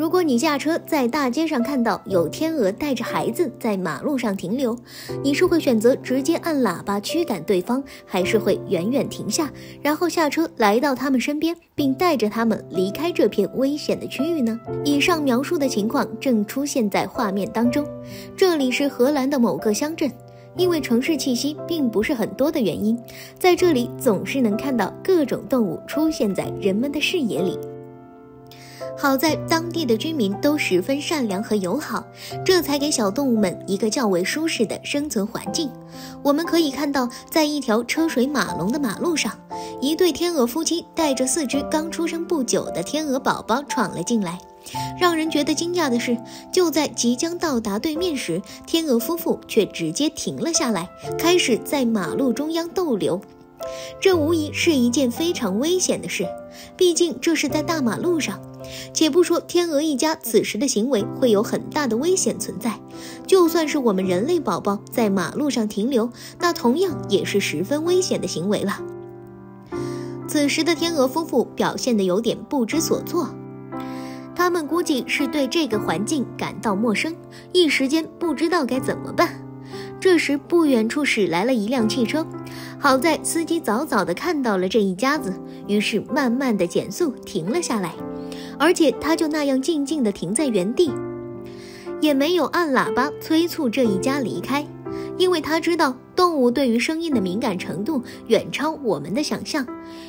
如果你驾车在大街上看到有天鹅带着孩子在马路上停留，你是会选择直接按喇叭驱赶对方，还是会远远停下，然后下车来到他们身边，并带着他们离开这片危险的区域呢？以上描述的情况正出现在画面当中，这里是荷兰的某个乡镇，因为城市气息并不是很多的原因，在这里总是能看到各种动物出现在人们的视野里。好在当地的居民都十分善良和友好，这才给小动物们一个较为舒适的生存环境。我们可以看到，在一条车水马龙的马路上，一对天鹅夫妻带着四只刚出生不久的天鹅宝宝闯了进来。让人觉得惊讶的是，就在即将到达对面时，天鹅夫妇却直接停了下来，开始在马路中央逗留。这无疑是一件非常危险的事，毕竟这是在大马路上。且不说天鹅一家此时的行为会有很大的危险存在，就算是我们人类宝宝在马路上停留，那同样也是十分危险的行为了。此时的天鹅夫妇表现得有点不知所措，他们估计是对这个环境感到陌生，一时间不知道该怎么办。这时，不远处驶来了一辆汽车，好在司机早早地看到了这一家子，于是慢慢地减速停了下来。而且他就那样静静地停在原地，也没有按喇叭催促这一家离开，因为他知道动物对于声音的敏感程度远超我们的想象，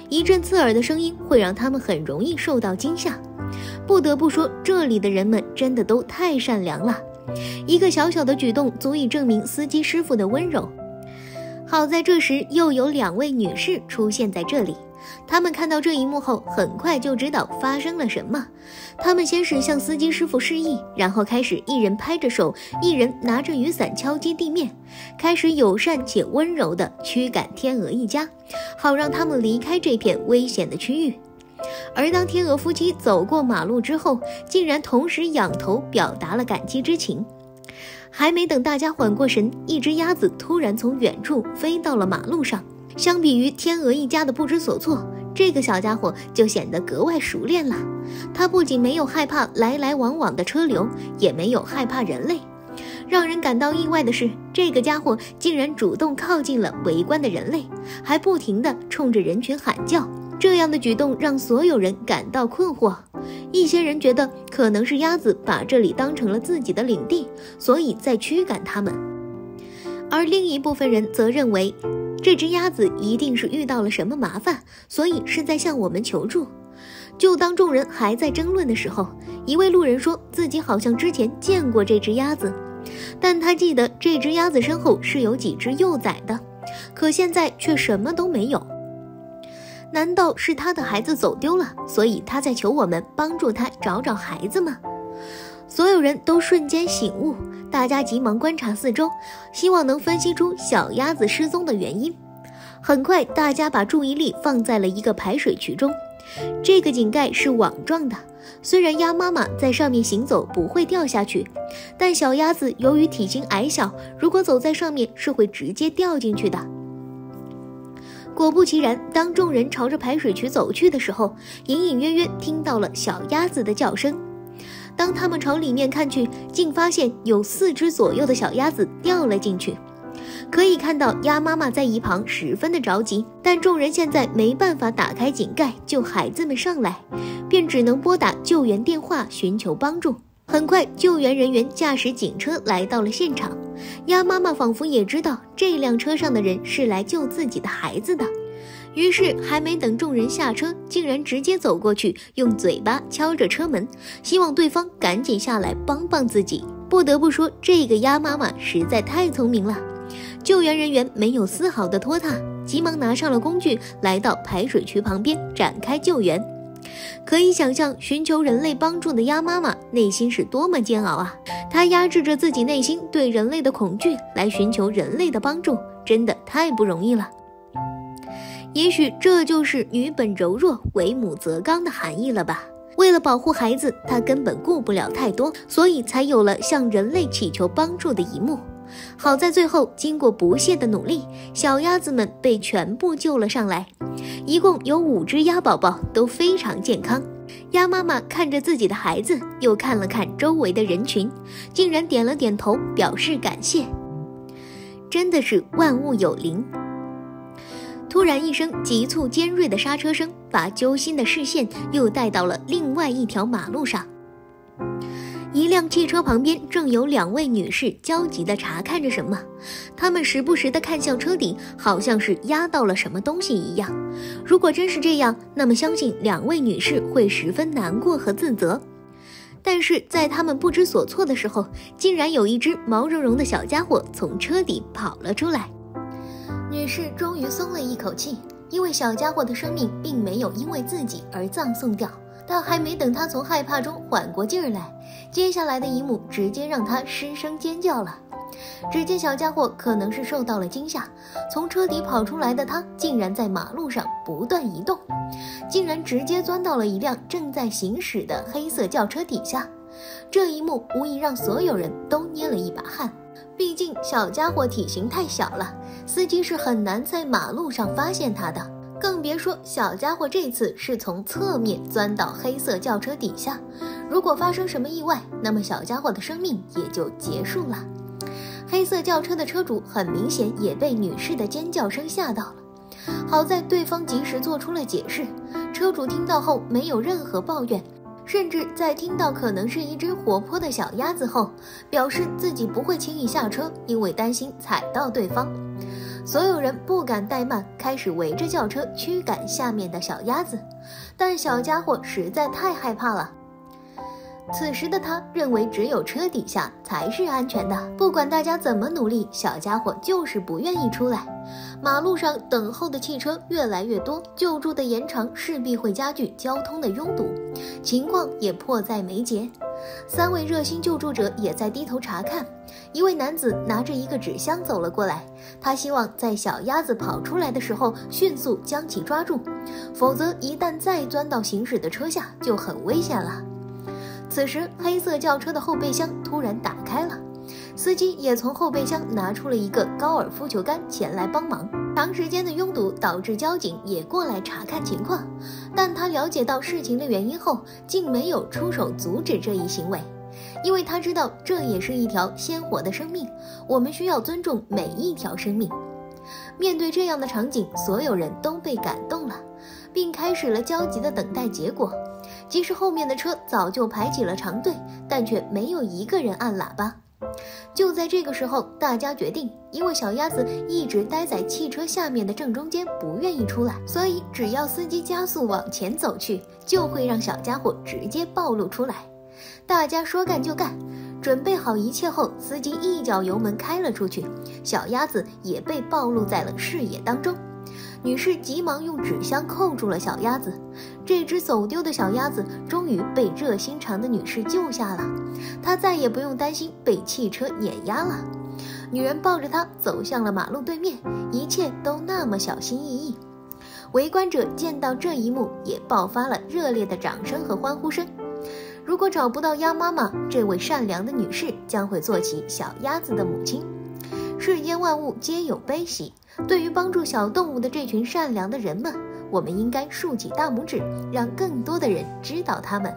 一阵刺耳的声音会让他们很容易受到惊吓。不得不说，这里的人们真的都太善良了，一个小小的举动足以证明司机师傅的温柔。好在这时又有两位女士出现在这里。他们看到这一幕后，很快就知道发生了什么。他们先是向司机师傅示意，然后开始一人拍着手，一人拿着雨伞敲击地面，开始友善且温柔地驱赶天鹅一家，好让他们离开这片危险的区域。而当天鹅夫妻走过马路之后，竟然同时仰头表达了感激之情。还没等大家缓过神，一只鸭子突然从远处飞到了马路上。相比于天鹅一家的不知所措，这个小家伙就显得格外熟练了。他不仅没有害怕来来往往的车流，也没有害怕人类。让人感到意外的是，这个家伙竟然主动靠近了围观的人类，还不停地冲着人群喊叫。这样的举动让所有人感到困惑。一些人觉得可能是鸭子把这里当成了自己的领地，所以在驱赶他们；而另一部分人则认为。这只鸭子一定是遇到了什么麻烦，所以是在向我们求助。就当众人还在争论的时候，一位路人说自己好像之前见过这只鸭子，但他记得这只鸭子身后是有几只幼崽的，可现在却什么都没有。难道是他的孩子走丢了，所以他在求我们帮助他找找孩子吗？所有人都瞬间醒悟，大家急忙观察四周，希望能分析出小鸭子失踪的原因。很快，大家把注意力放在了一个排水渠中。这个井盖是网状的，虽然鸭妈妈在上面行走不会掉下去，但小鸭子由于体型矮小，如果走在上面是会直接掉进去的。果不其然，当众人朝着排水渠走去的时候，隐隐约约听到了小鸭子的叫声。当他们朝里面看去，竟发现有四只左右的小鸭子掉了进去。可以看到鸭妈妈在一旁十分的着急，但众人现在没办法打开井盖救孩子们上来，便只能拨打救援电话寻求帮助。很快，救援人员驾驶警车来到了现场。鸭妈妈仿佛也知道这辆车上的人是来救自己的孩子的。于是，还没等众人下车，竟然直接走过去，用嘴巴敲着车门，希望对方赶紧下来帮帮自己。不得不说，这个鸭妈妈实在太聪明了。救援人员没有丝毫的拖沓，急忙拿上了工具，来到排水渠旁边展开救援。可以想象，寻求人类帮助的鸭妈妈内心是多么煎熬啊！她压制着自己内心对人类的恐惧，来寻求人类的帮助，真的太不容易了。也许这就是“女本柔弱，为母则刚”的含义了吧？为了保护孩子，她根本顾不了太多，所以才有了向人类祈求帮助的一幕。好在最后，经过不懈的努力，小鸭子们被全部救了上来，一共有五只鸭宝宝，都非常健康。鸭妈妈看着自己的孩子，又看了看周围的人群，竟然点了点头，表示感谢。真的是万物有灵。突然一声急促尖锐的刹车声，把揪心的视线又带到了另外一条马路上。一辆汽车旁边正有两位女士焦急地查看着什么，她们时不时地看向车底，好像是压到了什么东西一样。如果真是这样，那么相信两位女士会十分难过和自责。但是在他们不知所措的时候，竟然有一只毛茸茸的小家伙从车底跑了出来。女士终于松了一口气，因为小家伙的生命并没有因为自己而葬送掉。但还没等她从害怕中缓过劲儿来，接下来的一幕直接让她失声尖叫了。只见小家伙可能是受到了惊吓，从车底跑出来的他竟然在马路上不断移动，竟然直接钻到了一辆正在行驶的黑色轿车底下。这一幕无疑让所有人都捏了一把汗，毕竟小家伙体型太小了，司机是很难在马路上发现他的。更别说小家伙这次是从侧面钻到黑色轿车底下，如果发生什么意外，那么小家伙的生命也就结束了。黑色轿车的车主很明显也被女士的尖叫声吓到了，好在对方及时做出了解释，车主听到后没有任何抱怨，甚至在听到可能是一只活泼的小鸭子后，表示自己不会轻易下车，因为担心踩到对方。所有人不敢怠慢，开始围着轿车驱赶下面的小鸭子，但小家伙实在太害怕了。此时的他认为只有车底下才是安全的，不管大家怎么努力，小家伙就是不愿意出来。马路上等候的汽车越来越多，救助的延长势必会加剧交通的拥堵，情况也迫在眉睫。三位热心救助者也在低头查看。一位男子拿着一个纸箱走了过来，他希望在小鸭子跑出来的时候迅速将其抓住，否则一旦再钻到行驶的车下就很危险了。此时，黑色轿车的后备箱突然打开了，司机也从后备箱拿出了一个高尔夫球杆前来帮忙。长时间的拥堵导致交警也过来查看情况，但他了解到事情的原因后，竟没有出手阻止这一行为。因为他知道这也是一条鲜活的生命，我们需要尊重每一条生命。面对这样的场景，所有人都被感动了，并开始了焦急的等待结果。即使后面的车早就排起了长队，但却没有一个人按喇叭。就在这个时候，大家决定，因为小鸭子一直待在汽车下面的正中间，不愿意出来，所以只要司机加速往前走去，就会让小家伙直接暴露出来。大家说干就干，准备好一切后，司机一脚油门开了出去，小鸭子也被暴露在了视野当中。女士急忙用纸箱扣住了小鸭子，这只走丢的小鸭子终于被热心肠的女士救下了，她再也不用担心被汽车碾压了。女人抱着它走向了马路对面，一切都那么小心翼翼。围观者见到这一幕，也爆发了热烈的掌声和欢呼声。如果找不到鸭妈妈，这位善良的女士将会做起小鸭子的母亲。世间万物皆有悲喜，对于帮助小动物的这群善良的人们，我们应该竖起大拇指，让更多的人知道他们。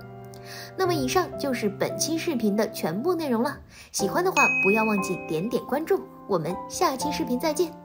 那么，以上就是本期视频的全部内容了。喜欢的话，不要忘记点点关注。我们下期视频再见。